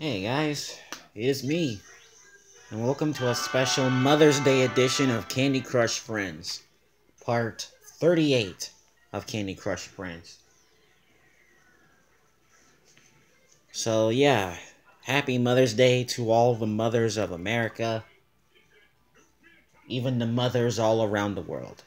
Hey guys, it is me, and welcome to a special Mother's Day edition of Candy Crush Friends, part 38 of Candy Crush Friends. So, yeah, happy Mother's Day to all the mothers of America, even the mothers all around the world.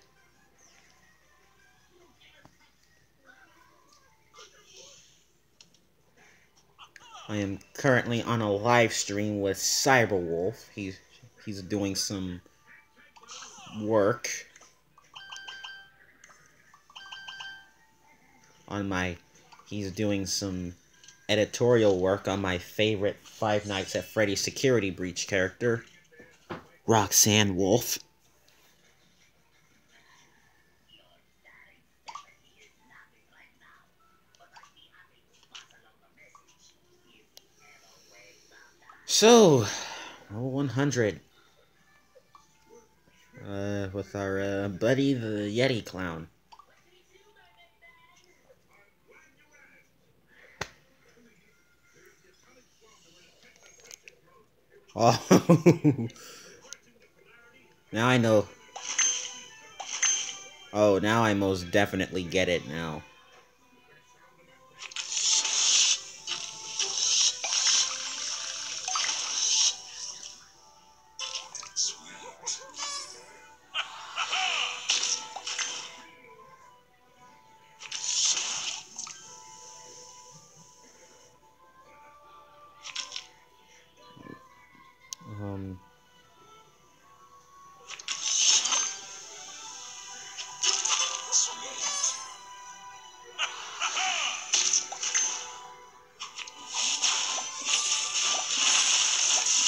I am currently on a live stream with Cyberwolf. He's he's doing some work on my he's doing some editorial work on my favorite Five Nights at Freddy's security breach character, Roxanne Wolf. So, 100. Uh, with our uh, buddy the Yeti Clown. Oh, now I know. Oh, now I most definitely get it now.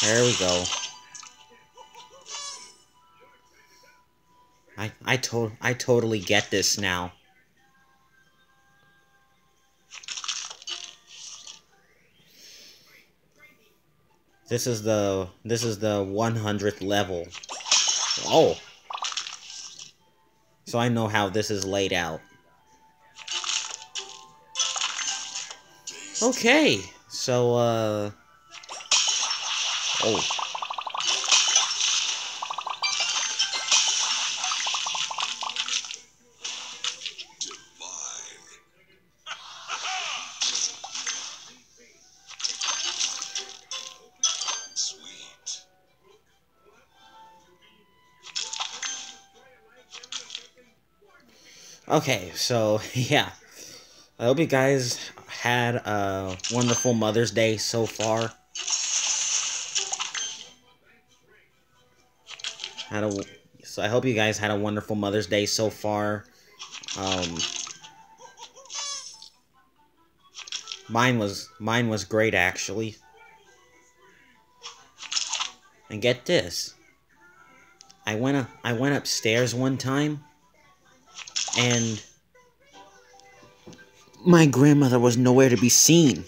There we go. I I to I totally get this now. This is the this is the 100th level. Oh. So I know how this is laid out. Okay. So uh Oh. Okay, so yeah. I hope you guys had a wonderful Mother's Day so far. Had a so I hope you guys had a wonderful Mother's Day so far. Um, mine was mine was great actually. And get this. I went up I went upstairs one time and my grandmother was nowhere to be seen.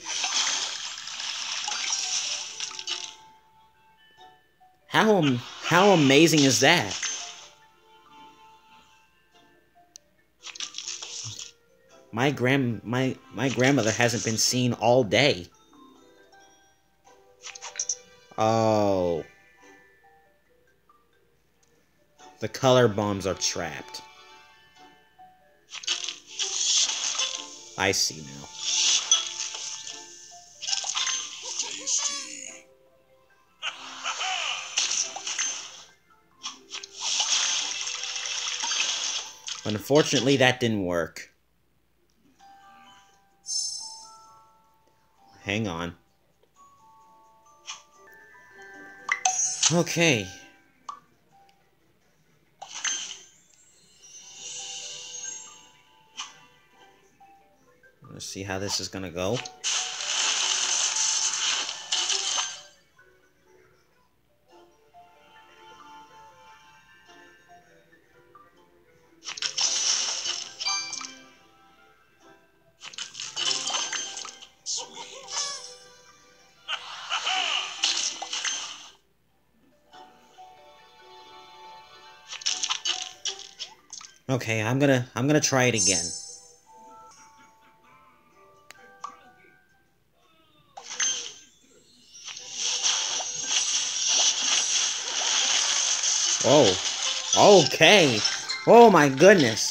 How how amazing is that? My grand my my grandmother hasn't been seen all day. Oh. The color bombs are trapped. I see now. Unfortunately, that didn't work. Hang on. Okay. Let's see how this is gonna go. Okay, I'm gonna I'm gonna try it again. Oh. Okay. Oh my goodness.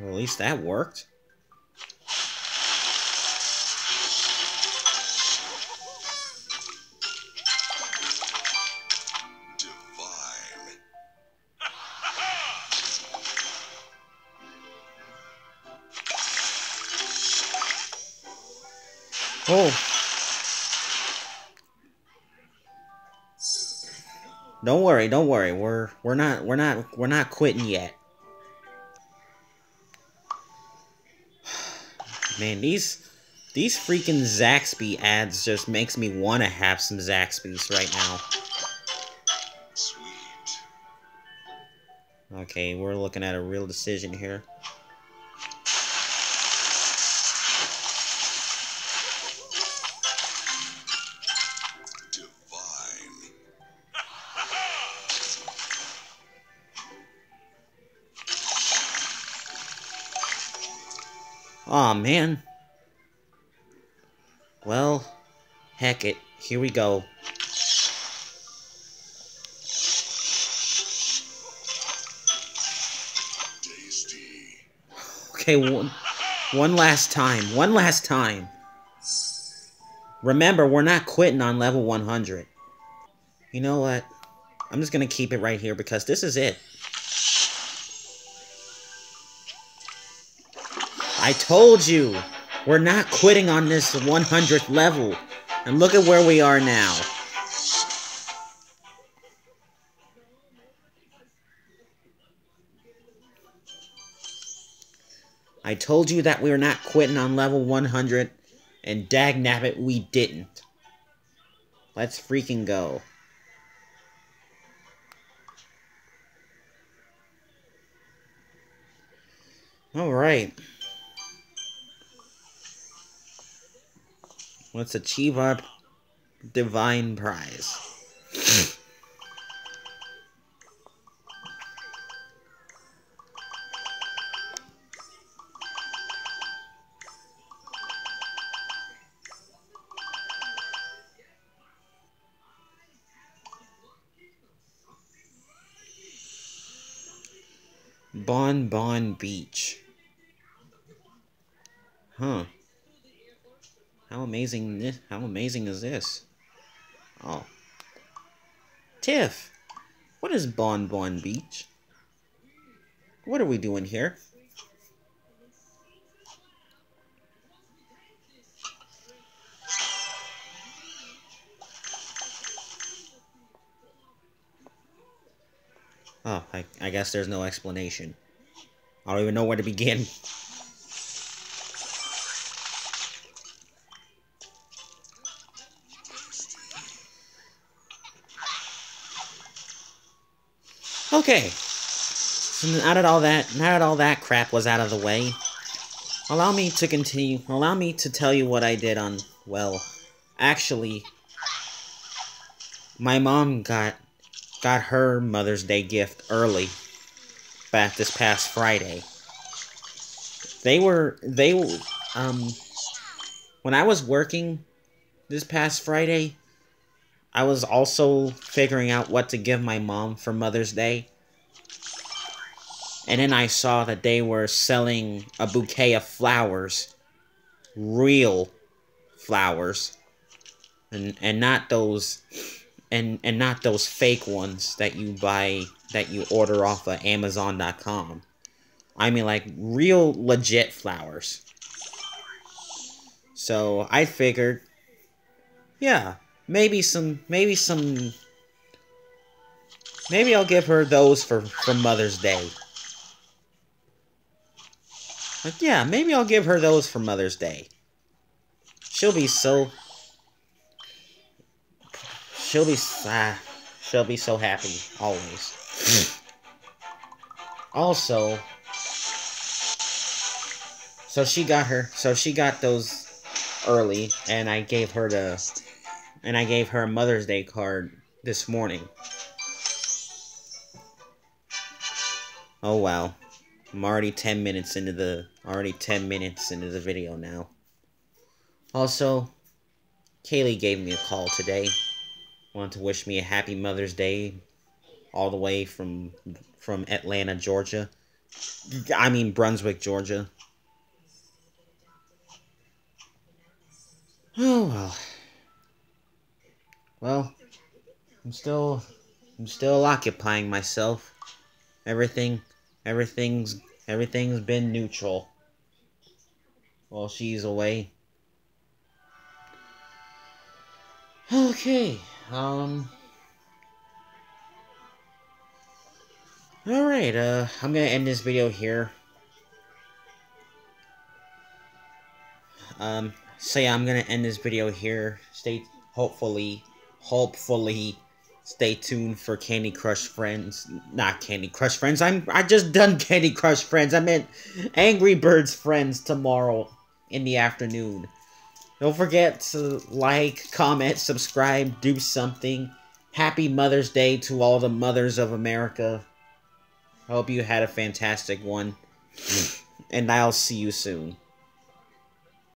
Well, at least that worked. Oh. Don't worry, don't worry. We're we're not we're not we're not quitting yet. Man, these these freaking Zaxby ads just makes me want to have some Zaxby's right now. Sweet. Okay, we're looking at a real decision here. Man. Well, heck it. Here we go. Okay, one, one last time. One last time. Remember, we're not quitting on level 100. You know what? I'm just gonna keep it right here because this is it. I told you! We're not quitting on this 100th level. And look at where we are now. I told you that we were not quitting on level 100, and dagnabbit, we didn't. Let's freaking go. Alright. Let's achieve our divine prize. Bon Bon Beach. Huh. How amazing this how amazing is this? Oh. Tiff! What is Bon Bon Beach? What are we doing here? Oh, I, I guess there's no explanation. I don't even know where to begin. Okay. So now that all that now that all that crap was out of the way, allow me to continue allow me to tell you what I did on well actually my mom got got her Mother's Day gift early back this past Friday. They were they um when I was working this past Friday, I was also figuring out what to give my mom for Mother's Day. And then I saw that they were selling a bouquet of flowers. Real flowers. And and not those and and not those fake ones that you buy that you order off of amazon.com. I mean like real legit flowers. So I figured yeah, maybe some maybe some maybe I'll give her those for for Mother's Day. Like yeah, maybe I'll give her those for Mother's Day. She'll be so she'll be ah, she'll be so happy always. also, so she got her so she got those early and I gave her the and I gave her a Mother's Day card this morning. Oh well. I'm already 10 minutes into the already 10 minutes into the video now. Also, Kaylee gave me a call today. Wanted to wish me a happy Mother's Day all the way from from Atlanta, Georgia. I mean Brunswick, Georgia. Oh well. Well, I'm still I'm still occupying myself. Everything everything's everything's been neutral while she's away. Okay. Um Alright, uh I'm gonna end this video here. Um so yeah, I'm gonna end this video here. Stay hopefully hopefully stay tuned for Candy Crush Friends. Not Candy Crush Friends. I'm I just done Candy Crush Friends. I meant Angry Birds Friends tomorrow in the afternoon. Don't forget to like, comment, subscribe, do something. Happy Mother's Day to all the mothers of America. I hope you had a fantastic one. and I'll see you soon.